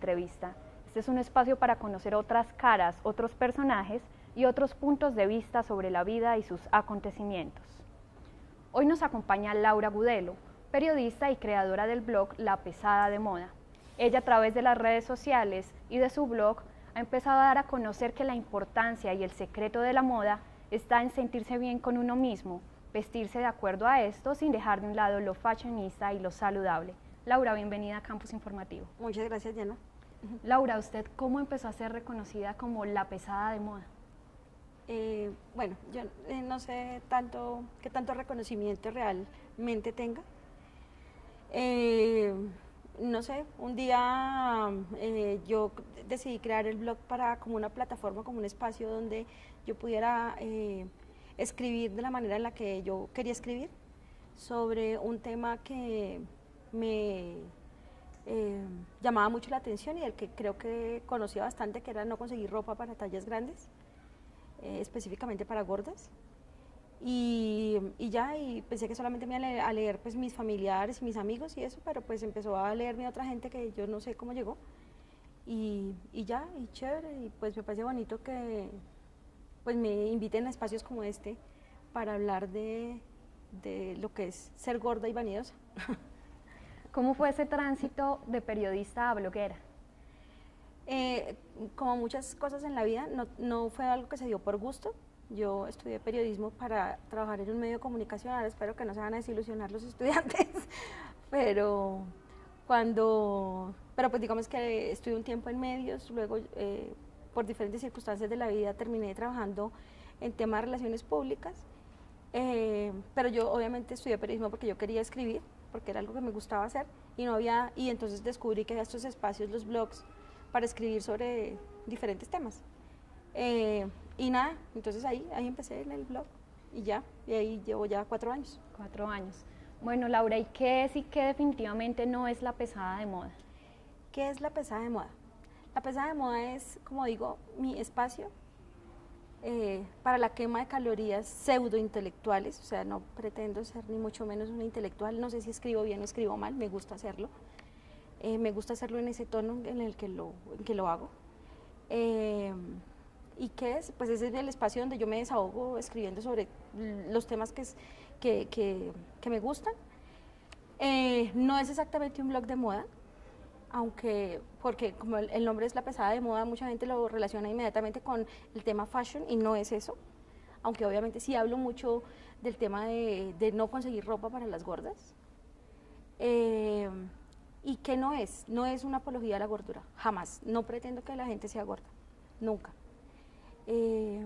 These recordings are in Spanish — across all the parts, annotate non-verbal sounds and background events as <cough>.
Entrevista. Este es un espacio para conocer otras caras, otros personajes y otros puntos de vista sobre la vida y sus acontecimientos. Hoy nos acompaña Laura Gudelo, periodista y creadora del blog La Pesada de Moda. Ella a través de las redes sociales y de su blog ha empezado a dar a conocer que la importancia y el secreto de la moda está en sentirse bien con uno mismo, vestirse de acuerdo a esto sin dejar de un lado lo fashionista y lo saludable. Laura, bienvenida a Campus Informativo. Muchas gracias, Diana. Laura, ¿usted cómo empezó a ser reconocida como la pesada de moda? Eh, bueno, yo eh, no sé tanto qué tanto reconocimiento realmente tenga. Eh, no sé, un día yo decidí crear el blog para como una plataforma, como un espacio donde yo pudiera escribir de la manera en la que yo quería escribir sobre un tema que me llamaba mucho la atención y el que creo que conocía bastante, que era no conseguir ropa para tallas grandes. Eh, específicamente para gordas. Y, y, ya, y pensé que solamente me iba a leer, pues mis familiares y mis amigos y eso, pero pues empezó a leerme otra gente que yo no sé cómo llegó. Y, y ya, y chévere, y pues me parece bonito que pues me inviten a espacios como este para hablar de, de lo que es ser gorda y vanidosa. <laughs> ¿Cómo fue ese tránsito de periodista a bloguera? Eh, como muchas cosas en la vida, no, fue algo que se dio por gusto. Yo estudié periodismo para trabajar en un medio de comunicación, ahora espero que no se van a desilusionar los <laughs> estudiantes, pero cuando, pero pues digamos que estuve un tiempo en medios, luego eh, por diferentes circunstancias de la vida terminé trabajando en temas de relaciones públicas, eh, pero yo obviamente estudié periodismo porque yo quería escribir, porque era algo que me gustaba hacer y no había, y entonces descubrí que estos espacios, los blogs, para escribir sobre diferentes temas. Eh, y nada, entonces ahí, ahí empecé en el blog y ya, y ahí llevo ya cuatro años. Cuatro años. Bueno, Laura, ¿y qué es y qué definitivamente no es la pesada de moda? ¿Qué es la pesada de moda? La pesada de moda es, como digo, mi espacio eh, para la quema de calorías pseudo intelectuales, o sea, no pretendo ser ni mucho menos una intelectual, no sé si escribo bien o escribo mal, me gusta hacerlo. Eh, me gusta hacerlo en ese tono en el que lo, que lo hago. Eh, ¿Y qué es? Pues ese es el espacio donde yo me desahogo escribiendo sobre los temas que, que, que, me gustan. Eh, no es exactamente un blog de moda, aunque, porque como el, nombre es La Pesada de Moda, mucha gente lo relaciona inmediatamente con el tema fashion y no es eso. Aunque obviamente sí hablo mucho del tema de, de no conseguir ropa para las gordas. ¿Y qué no es? No es una apología a la gordura, jamás. No pretendo que la gente sea gorda, nunca. Eh,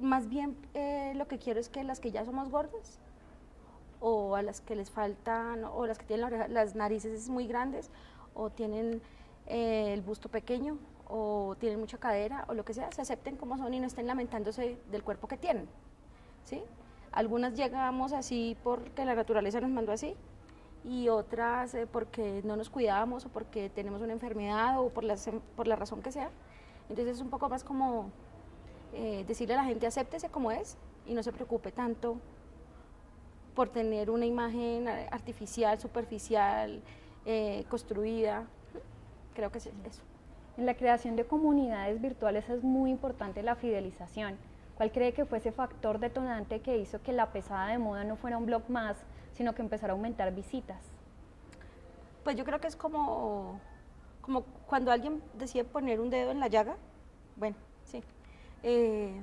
más bien eh, lo que quiero es que las que ya somos gordas, o a las que les faltan, o las que tienen las narices muy grandes, o tienen eh, el busto pequeño, o tienen mucha cadera, o lo que sea, se acepten como son y no estén lamentándose del cuerpo que tienen. ¿sí? Algunas llegamos así porque la naturaleza nos mandó así, y otras eh, porque no nos cuidamos o porque tenemos una enfermedad o por la, por la razón que sea. Entonces es un poco más como eh, decirle a la gente acéptese como es y no se preocupe tanto por tener una imagen artificial, superficial, eh, construida. Creo que es eso. En la creación de comunidades virtuales es muy importante la fidelización. ¿Cuál cree que fue ese factor detonante que hizo que la pesada de moda no fuera un blog más, sino que empezara a aumentar visitas? Pues yo creo que es como, como cuando alguien decide poner un dedo en la llaga, bueno, sí. Eh,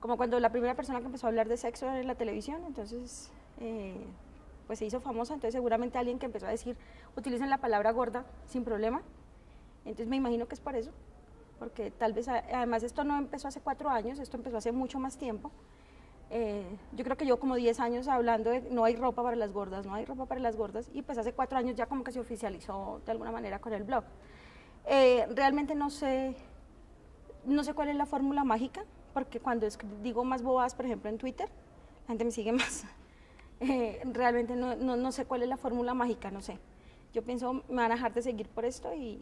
como cuando la primera persona que empezó a hablar de sexo en la televisión, entonces eh, pues se hizo famosa, entonces seguramente alguien que empezó a decir, utilicen la palabra gorda sin problema, entonces me imagino que es por eso porque tal vez, además esto no empezó hace cuatro años, esto empezó hace mucho más tiempo. Eh, yo creo que yo como 10 años hablando de no hay ropa para las gordas, no hay ropa para las gordas, y pues hace cuatro años ya como que se oficializó de alguna manera con el blog. Eh, realmente no sé, no sé cuál es la fórmula mágica, porque cuando digo más bobadas, por ejemplo, en Twitter, la gente me sigue <laughs> más. Eh, realmente no, no, no sé cuál es la fórmula mágica, no sé. Yo pienso, me van a dejar de seguir por esto y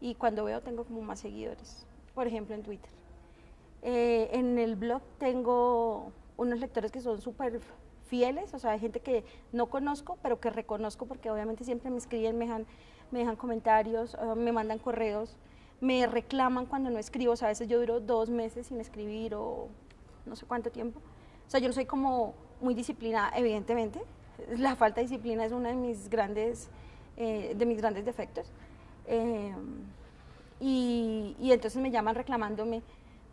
y cuando veo tengo como más seguidores, por ejemplo en Twitter. Eh, en el blog tengo unos lectores que son súper fieles, o sea, hay gente que no conozco, pero que reconozco porque obviamente siempre me escriben, me dejan, me dejan comentarios, eh, me mandan correos, me reclaman cuando no escribo, o sea, a veces yo duro dos meses sin escribir o no sé cuánto tiempo. O sea, yo no soy como muy disciplinada, evidentemente. La falta de disciplina es uno de mis grandes, eh, de mis grandes defectos. Eh, y, y, entonces me llaman reclamándome,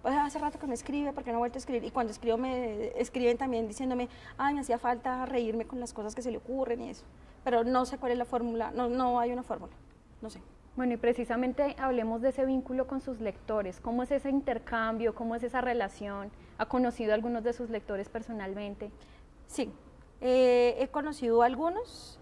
pues hace rato que no escribe, porque no he vuelto a escribir? Y cuando escribo me escriben también diciéndome, ay, me hacía falta reírme con las cosas que se le ocurren y eso. Pero no sé cuál es la fórmula, no, no hay una fórmula, no sé. Bueno, y precisamente hablemos de ese vínculo con sus lectores. ¿Cómo es ese intercambio? ¿Cómo es esa relación? ¿Ha conocido a algunos de sus lectores personalmente? Sí, eh, he conocido algunos,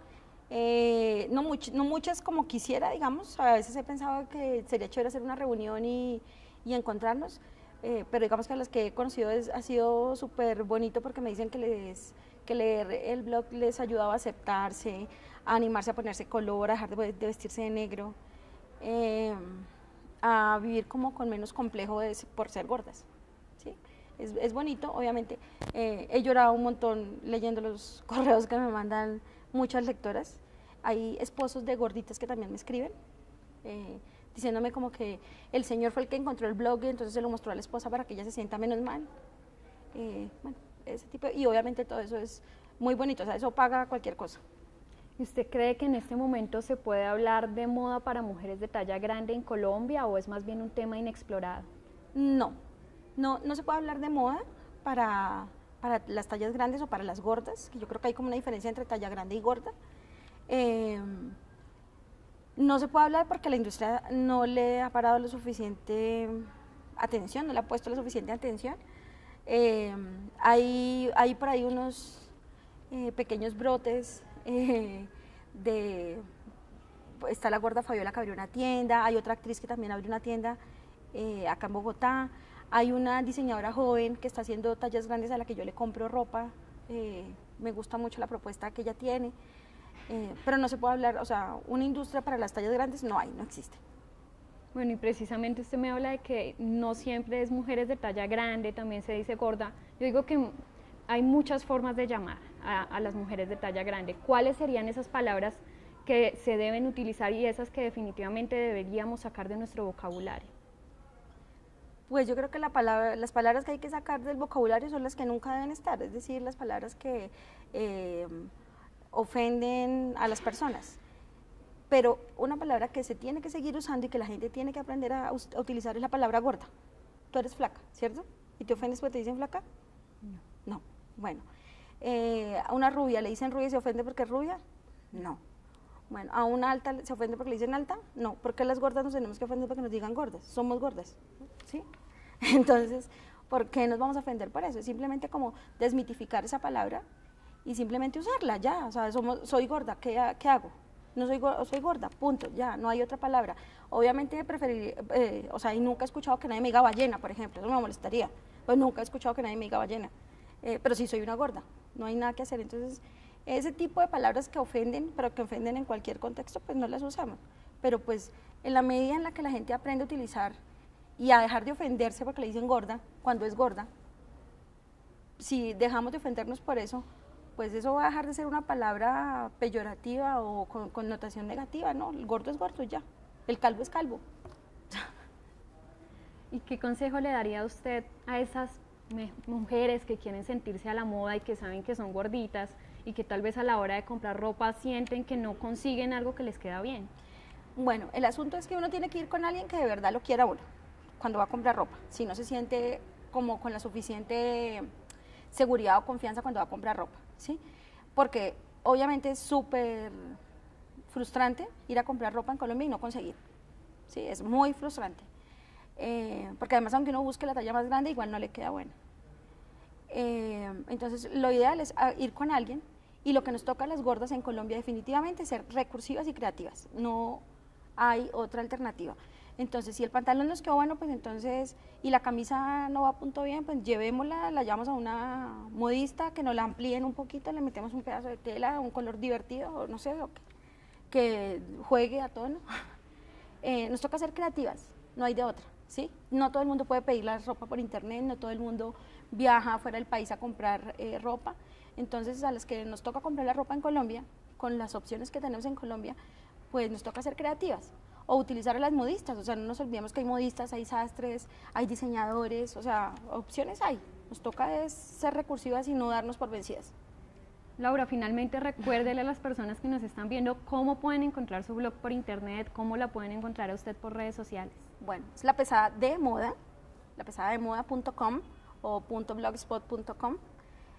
eh, no, no muchas como quisiera, digamos. A veces he pensado que sería chévere hacer una reunión y, y encontrarnos, eh, pero digamos que a las que he conocido ha sido súper bonito porque me dicen que, les, que leer el blog les ayudaba a aceptarse, a animarse a ponerse color, a dejar de, vestirse de negro, eh, a vivir como con menos complejo por ser gordas. Es, es bonito, obviamente. Eh, he llorado un montón leyendo los <laughs> correos que me mandan muchas lectoras. Hay esposos de gorditas que también me escriben diciéndome como que el señor fue el que encontró el blog y entonces se lo mostró a la esposa para que ella se sienta menos mal. Eh, bueno, ese tipo, y obviamente todo eso es muy bonito, o sea, eso paga cualquier cosa. ¿Y usted cree que en este momento se puede hablar de moda para mujeres de talla grande en Colombia o es más bien un tema inexplorado? No, no, no se puede hablar de moda para, para las tallas grandes o para las gordas, que yo creo que hay como una diferencia entre talla grande y gorda. Eh, no se puede hablar porque la industria no le ha parado lo suficiente atención, no le ha puesto la suficiente atención. Eh, hay, hay por ahí unos eh, pequeños brotes <laughs> eh, de... Está la gorda Fabiola que abrió una tienda, hay otra actriz que también abrió una tienda acá en Bogotá, hay una diseñadora joven que está haciendo tallas grandes a la que yo le compro ropa, me gusta mucho la propuesta que ella tiene. Eh, pero no se puede hablar, o sea, una industria para las tallas grandes no hay, no existe. Bueno, y precisamente usted me habla de que no siempre es mujeres de talla grande, también se dice gorda. Yo digo que hay muchas formas de llamar a las mujeres de talla grande. ¿Cuáles serían esas palabras que se deben utilizar y esas que definitivamente deberíamos sacar de nuestro vocabulario? Pues yo creo que las palabras que hay que sacar del vocabulario son las que nunca deben estar, es decir, las palabras que... Eh, ofenden a las personas. Pero una palabra que se tiene que seguir usando y que la gente tiene que aprender a, utilizar es la palabra gorda. Tú eres flaca, ¿cierto? ¿Y te ofendes porque te dicen flaca? No. No. Bueno. Eh, a una rubia le dicen rubia y se ofende porque es rubia? No. Bueno, a una alta se ofende porque le dicen alta? No. porque las gordas nos tenemos que ofender porque nos digan gordas? Somos gordas. ¿Sí? <laughs> Entonces, ¿por qué nos vamos a ofender por eso? Es simplemente como desmitificar esa palabra y simplemente usarla, ya, o sea, somos, soy gorda, ¿qué, hago? No soy, soy gorda, punto, ya, no hay otra palabra. Obviamente preferiría, eh, o sea, y nunca he escuchado que nadie me diga ballena, por ejemplo, eso me molestaría, pues nunca he escuchado que nadie me diga ballena, eh, pero sí soy una gorda, no hay nada que hacer, entonces ese tipo de palabras que ofenden, pero que ofenden en cualquier contexto, pues no las usamos, pero pues en la medida en la que la gente aprende a utilizar y a dejar de ofenderse porque le dicen gorda, cuando es gorda, si dejamos de ofendernos por eso, pues eso va a dejar de ser una palabra peyorativa o con connotación negativa, ¿no? El gordo es gordo ya, el calvo es calvo. ¿Y qué consejo le daría usted a esas mujeres que quieren sentirse a la moda y que saben que son gorditas y que tal vez a la hora de comprar ropa sienten que no consiguen algo que les queda bien? Bueno, el asunto es que uno tiene que ir con alguien que de verdad lo quiera uno cuando va a comprar ropa. Si no se siente como con la suficiente seguridad o confianza cuando va a comprar ropa. ¿sí? Porque obviamente es súper frustrante ir a comprar ropa en Colombia y no conseguir, ¿sí? Es muy frustrante. Eh, porque además aunque uno busque la talla más grande, igual no le queda buena. Eh, entonces lo ideal es ah, ir con alguien y lo que nos toca a las gordas en Colombia definitivamente es ser recursivas y creativas, no hay otra alternativa. Entonces, si el pantalón nos quedó bueno, pues entonces, y la camisa no va a punto bien, pues llevémosla, la llevamos a una modista, que nos la amplíen un poquito, le metemos un pedazo de tela, un color divertido, no sé, que, juegue a tono. <laughs> Eh, nos toca ser creativas, no hay de otra. ¿sí? No todo el mundo puede pedir la ropa por internet, no todo el mundo viaja fuera del país a comprar eh, ropa. Entonces, a las que nos toca comprar la ropa en Colombia, con las opciones que tenemos en Colombia, pues nos toca ser creativas o utilizar a las modistas, o sea, no nos olvidemos que hay modistas, hay sastres, hay diseñadores, o sea, opciones hay. Nos toca es ser recursivas y no darnos por vencidas. Laura, finalmente recuérdele a las personas que nos están viendo cómo pueden encontrar su blog por internet, cómo la pueden encontrar a usted por redes sociales. Bueno, es la pesada de moda, la pesada de moda.com o .blogspot.com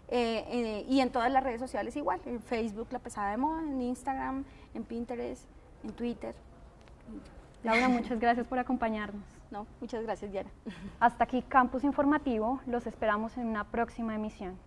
eh, eh, y en todas las redes sociales igual, en Facebook la pesada de moda, en Instagram, en Pinterest, en Twitter. Laura, muchas gracias por acompañarnos. No, muchas gracias Diana. Hasta aquí Campus Informativo, los esperamos en una próxima emisión.